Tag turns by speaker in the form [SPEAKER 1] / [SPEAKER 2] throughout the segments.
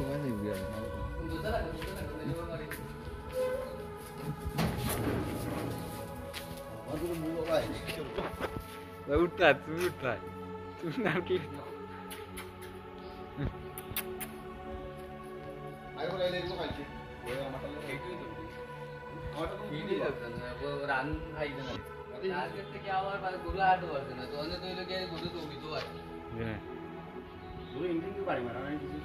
[SPEAKER 1] kemana biar
[SPEAKER 2] Udah, udah,
[SPEAKER 1] udah gitu.
[SPEAKER 3] Ayo mulai dari bukan sih. Gue yang makan lu kayak gitu. Kau tuh gini ya,
[SPEAKER 2] gue ran aja kan.
[SPEAKER 3] Target
[SPEAKER 2] tuh kayak awal pas gula ada waktu, nah tuh tuh itu kayak gula tuh gitu aja.
[SPEAKER 1] Iya.
[SPEAKER 3] Lu ini tuh paling marah nih sih.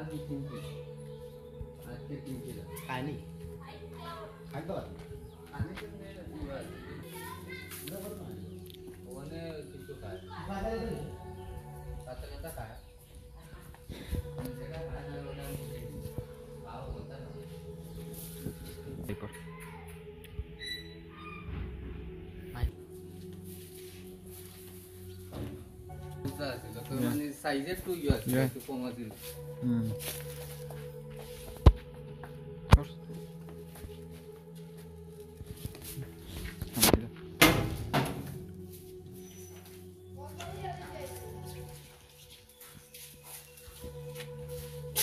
[SPEAKER 2] Kani kimchi. Ache kimchi.
[SPEAKER 3] Kani.
[SPEAKER 2] বুঝতে পারছিল তো মানে সাইজের টু ইয়ে আছে Yeah. একটু কম আছে
[SPEAKER 1] হুম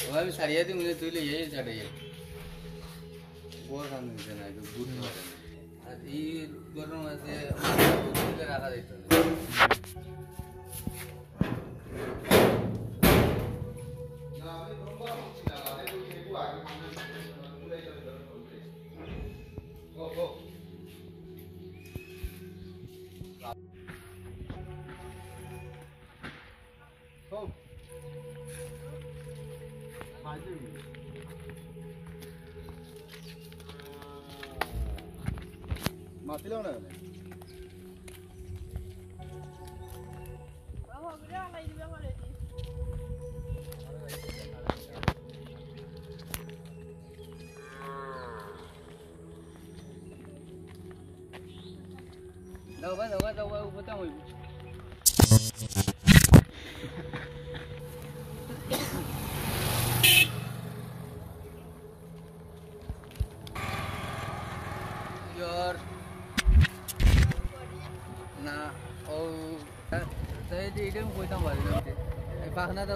[SPEAKER 2] ও আমি সারিয়ে দিই মনে তুই এই ছাড়ে বড় সামনে দিতে না একটু ঘুরতে পারে না আর এই গরম আছে তুলে রাখা যেত
[SPEAKER 3] Go. Five minutes. Mati lo na yun eh.
[SPEAKER 2] Nah, oh, saya tidak mau tahu. Bahkan ada.